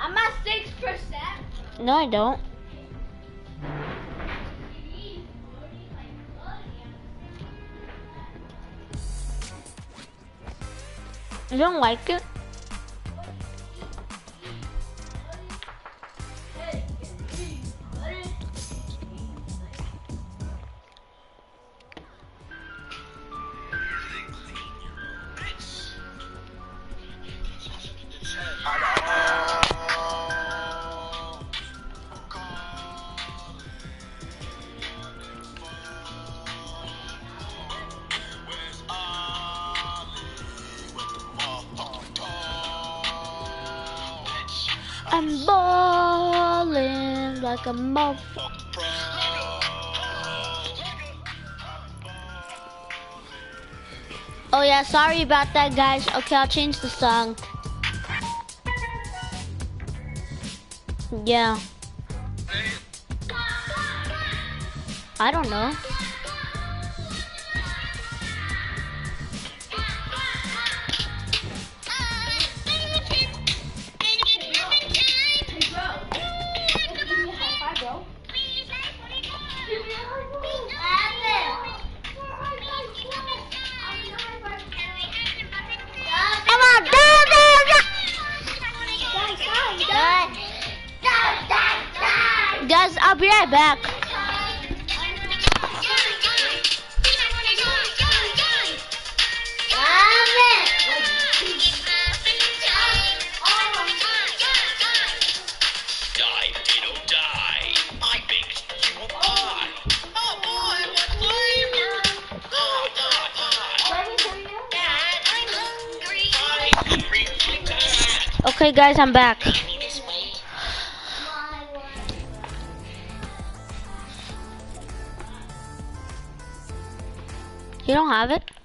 I'm at six percent. No, I don't. You don't like it? I'm balling like a motherfucker. Oh yeah, sorry about that guys. Okay, I'll change the song. Yeah. I don't know. That. Okay, guys, I'm back. You don't have it?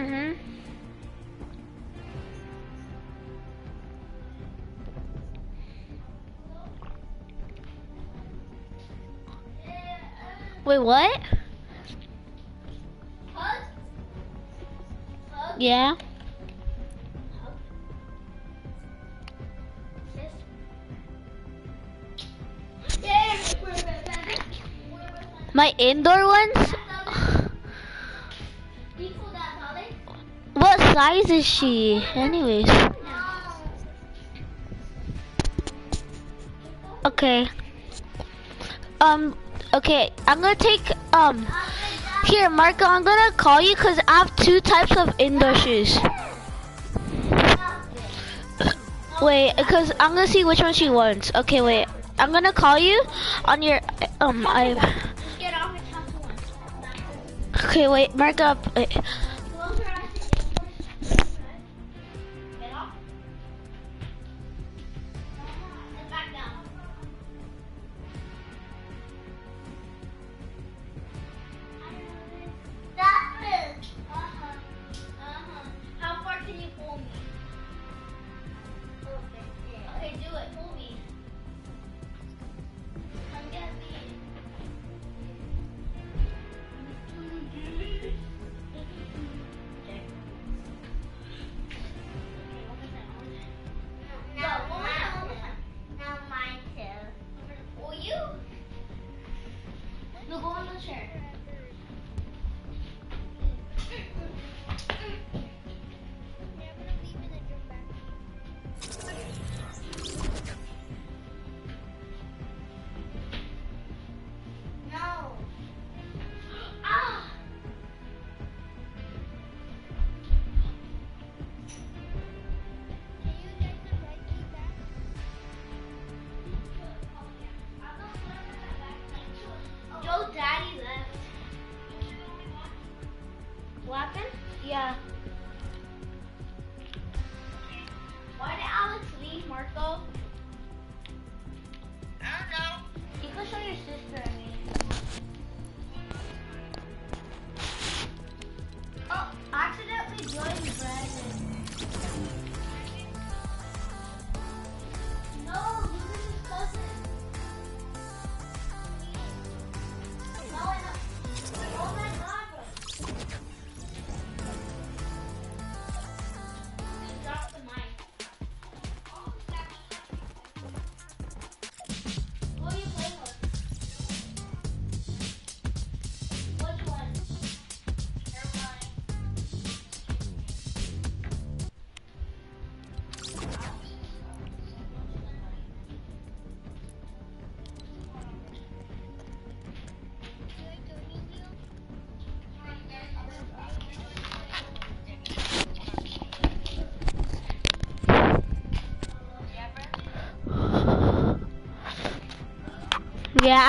Mhm. Wait, what? Yeah. My indoor ones? Size is she? Anyways. Okay. Um, okay, I'm gonna take, um, here, Marco, I'm gonna call you because I have two types of indoor shoes. Wait, because I'm gonna see which one she wants. Okay, wait. I'm gonna call you on your, um, I, okay, wait, mark up. Wait.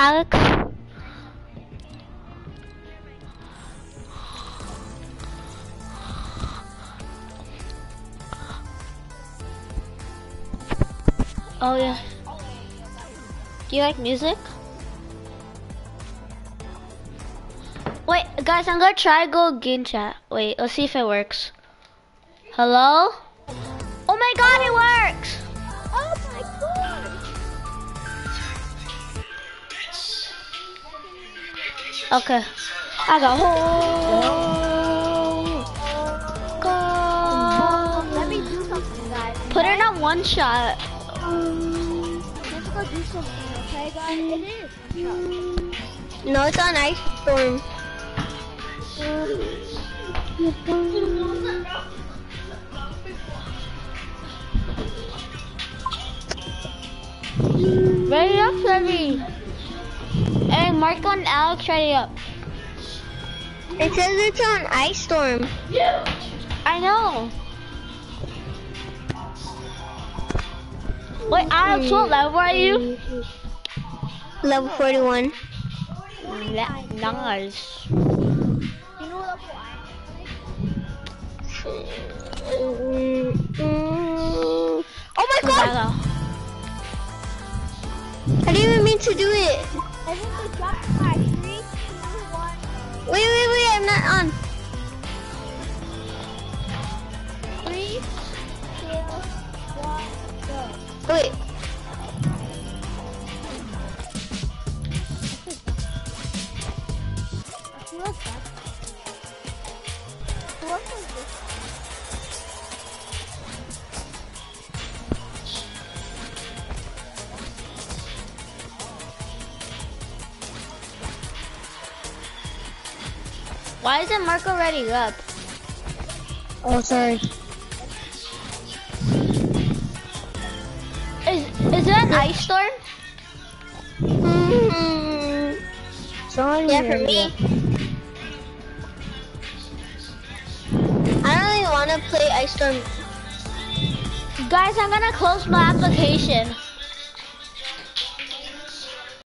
Alex. Oh yeah. Do you like music? Wait, guys, I'm gonna try go game chat. Wait, let's see if it works. Hello? Okay. I got home. Let me do something, guys. Put it on one shot. Let's go do something, okay, guys? It is. No, it's on ice storm. Ready up. Marco and Alex, ready up. It says it's on ice storm. Yeah. I know. Wait, Alex, what level are you? Level 41. Nice. You know what Mm, mm. Oh my god! I didn't even mean to do it. I think we dropped by three, two, one. Wait, wait, wait, I'm not on. Three, two, one, go. Wait. Why isn't Marco ready up? Oh, sorry. Is is it an ice storm? Mm, yeah, for me. I don't really want to play ice storm. Guys, I'm gonna close my application.